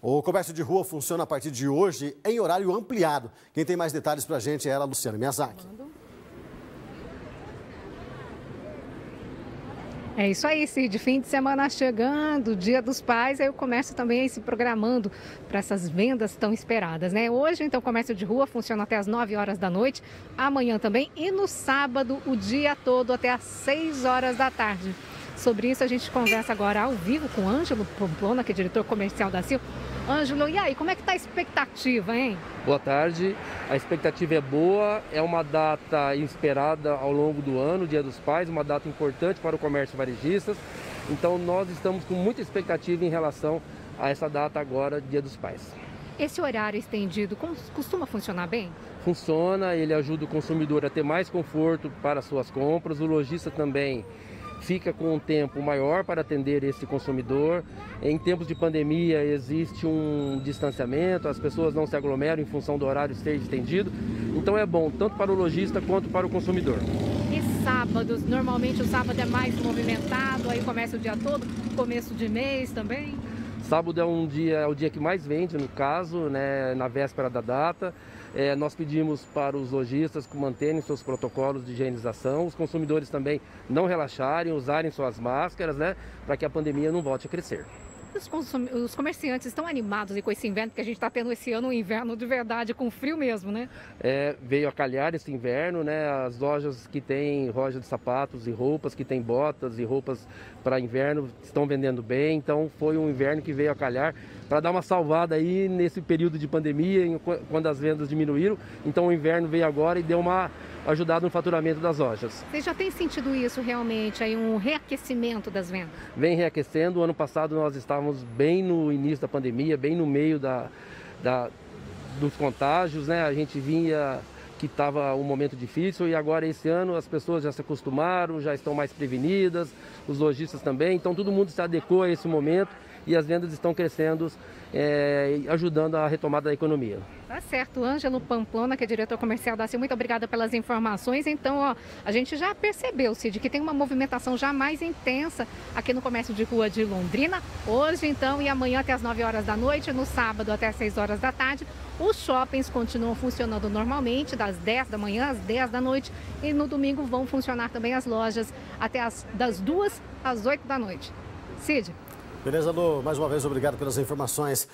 O comércio de rua funciona a partir de hoje em horário ampliado. Quem tem mais detalhes para a gente é ela, Luciana Miyazaki. É isso aí, Cid. Fim de semana chegando, Dia dos Pais, aí o comércio também se programando para essas vendas tão esperadas, né? Hoje, então, o comércio de rua funciona até as 9 horas da noite, amanhã também e no sábado o dia todo até as 6 horas da tarde. Sobre isso a gente conversa agora ao vivo com Ângelo Pamplona, que é diretor comercial da Sil. Ângelo, e aí, como é que está a expectativa, hein? Boa tarde. A expectativa é boa, é uma data esperada ao longo do ano, Dia dos Pais, uma data importante para o comércio varejistas. Então nós estamos com muita expectativa em relação a essa data agora, Dia dos Pais. Esse horário estendido costuma funcionar bem? Funciona, ele ajuda o consumidor a ter mais conforto para suas compras, o lojista também fica com um tempo maior para atender esse consumidor. Em tempos de pandemia existe um distanciamento, as pessoas não se aglomeram em função do horário ser estendido. Então é bom tanto para o lojista quanto para o consumidor. E sábados, normalmente o sábado é mais movimentado, aí começa o dia todo, começo de mês também? Sábado é um dia, é o dia que mais vende, no caso, né, na véspera da data. É, nós pedimos para os lojistas que manterem seus protocolos de higienização, os consumidores também não relaxarem, usarem suas máscaras, né, para que a pandemia não volte a crescer. Os, os, comerciantes estão animados com esse inverno, porque a gente está tendo esse ano um inverno de verdade, com frio mesmo, né? É, veio a calhar esse inverno, né? As lojas que têm loja de sapatos e roupas, que têm botas e roupas para inverno, estão vendendo bem. Então foi um inverno que veio a calhar para dar uma salvada aí nesse período de pandemia, quando as vendas diminuíram. Então o inverno veio agora e deu uma ajudado no faturamento das lojas. Você já tem sentido isso realmente, aí um reaquecimento das vendas? Vem reaquecendo. O ano passado nós estávamos bem no início da pandemia, bem no meio da, da dos contágios, né? A gente vinha que estava um momento difícil e agora esse ano as pessoas já se acostumaram, já estão mais prevenidas, os lojistas também, então todo mundo se adequou a esse momento e as vendas estão crescendo, é, ajudando a retomada da economia. Tá certo, Ângelo Pamplona, que é diretor comercial da CIL, muito obrigada pelas informações. Então, ó, a gente já percebeu, Cid, que tem uma movimentação já mais intensa aqui no comércio de rua de Londrina. Hoje, então, e amanhã até as 9 horas da noite, no sábado até as 6 horas da tarde. Os shoppings continuam funcionando normalmente, das 10 da manhã às 10 da noite. E no domingo vão funcionar também as lojas até as, das 2 às 8 da noite. Cid. Beleza, Lu? Mais uma vez, obrigado pelas informações.